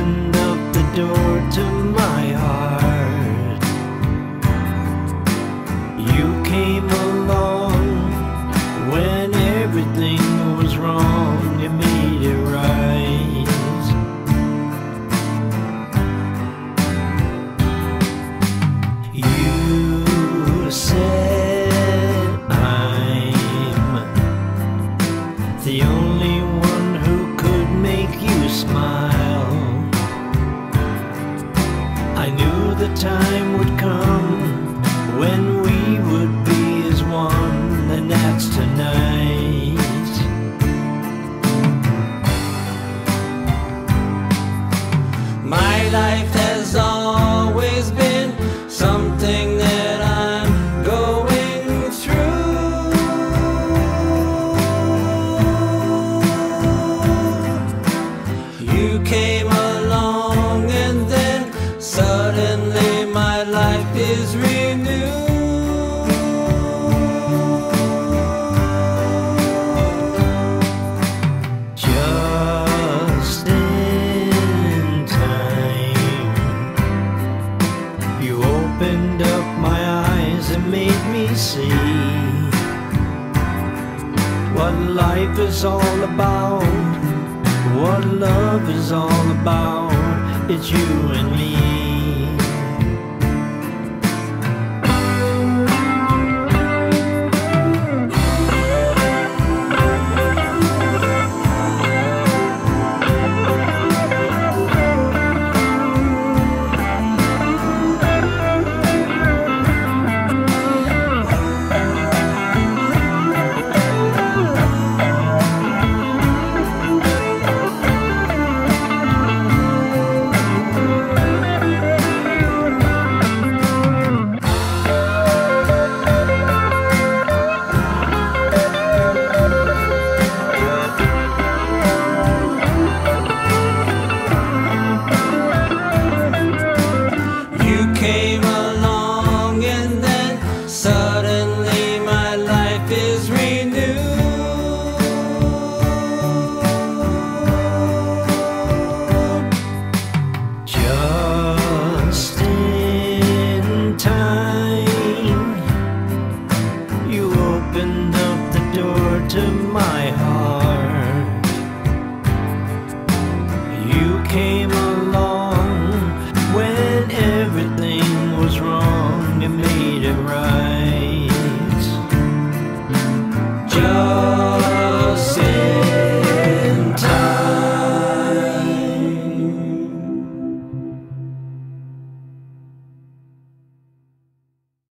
opened up the door to my heart. You came along when everything was wrong. You made it You came along and then suddenly my life is renewed. Just in time, you opened up my eyes and made me see what life is all about, what love is all about. It's you and me. Made it right. Just